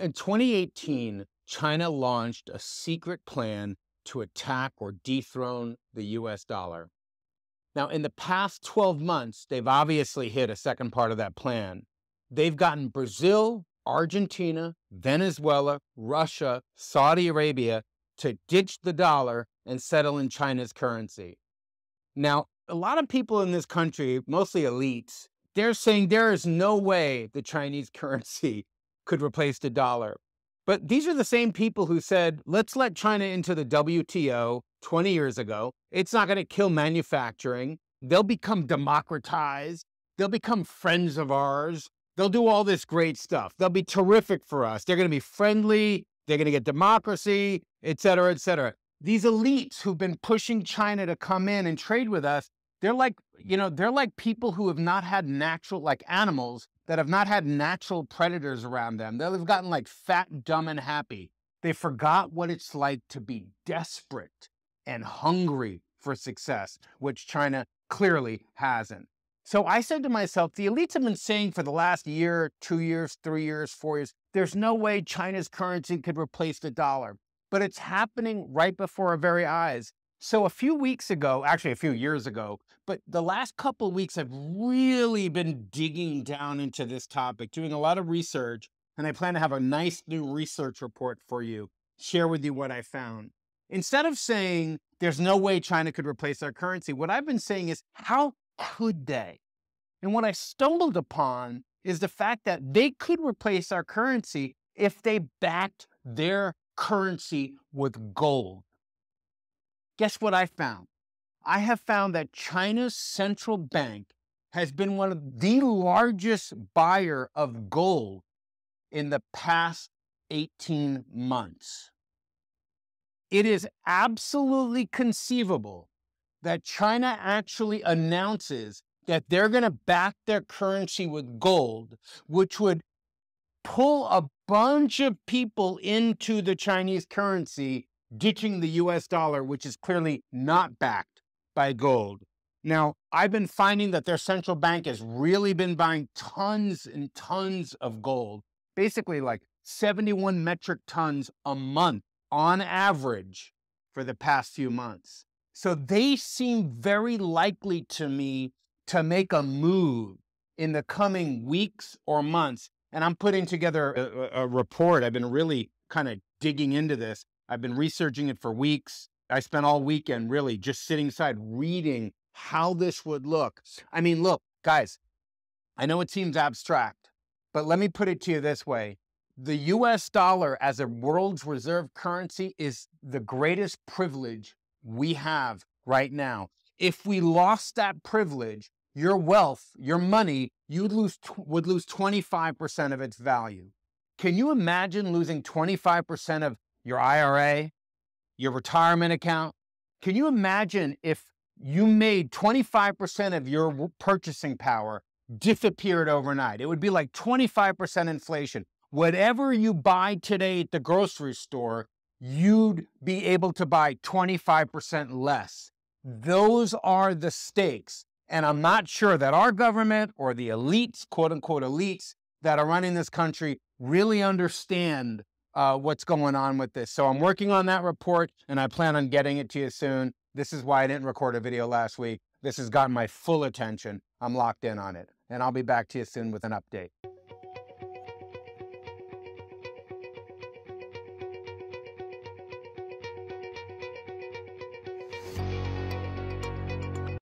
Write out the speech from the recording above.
In 2018, China launched a secret plan to attack or dethrone the US dollar. Now, in the past 12 months, they've obviously hit a second part of that plan. They've gotten Brazil, Argentina, Venezuela, Russia, Saudi Arabia to ditch the dollar and settle in China's currency. Now, a lot of people in this country, mostly elites, they're saying there is no way the Chinese currency could replace the dollar. But these are the same people who said, let's let China into the WTO 20 years ago. It's not going to kill manufacturing. They'll become democratized. They'll become friends of ours. They'll do all this great stuff. They'll be terrific for us. They're going to be friendly. They're going to get democracy, et cetera, et cetera. These elites who've been pushing China to come in and trade with us, they're like, you know, they're like people who have not had natural, like animals that have not had natural predators around them. They've gotten like fat, dumb, and happy. They forgot what it's like to be desperate and hungry for success, which China clearly hasn't. So I said to myself, the elites have been saying for the last year, two years, three years, four years, there's no way China's currency could replace the dollar. But it's happening right before our very eyes. So a few weeks ago, actually a few years ago, but the last couple weeks I've really been digging down into this topic, doing a lot of research, and I plan to have a nice new research report for you, share with you what I found. Instead of saying there's no way China could replace our currency, what I've been saying is how could they? And what I stumbled upon is the fact that they could replace our currency if they backed their currency with gold. Guess what I found? I have found that China's central bank has been one of the largest buyer of gold in the past 18 months. It is absolutely conceivable that China actually announces that they're going to back their currency with gold, which would pull a bunch of people into the Chinese currency, ditching the US dollar, which is clearly not backed by gold. Now, I've been finding that their central bank has really been buying tons and tons of gold, basically like 71 metric tons a month on average for the past few months. So they seem very likely to me to make a move in the coming weeks or months. And I'm putting together a, a report. I've been really kind of digging into this. I've been researching it for weeks. I spent all weekend really just sitting aside reading how this would look. I mean, look, guys, I know it seems abstract, but let me put it to you this way. The US dollar as a world's reserve currency is the greatest privilege we have right now. If we lost that privilege, your wealth, your money, you'd lose would lose 25% of its value. Can you imagine losing 25% of your IRA, your retirement account? Can you imagine if you made 25% of your purchasing power disappeared overnight? It would be like 25% inflation. Whatever you buy today at the grocery store, you'd be able to buy 25% less. Those are the stakes. And I'm not sure that our government or the elites, quote unquote elites, that are running this country really understand uh, what's going on with this. So I'm working on that report and I plan on getting it to you soon. This is why I didn't record a video last week. This has gotten my full attention. I'm locked in on it. And I'll be back to you soon with an update.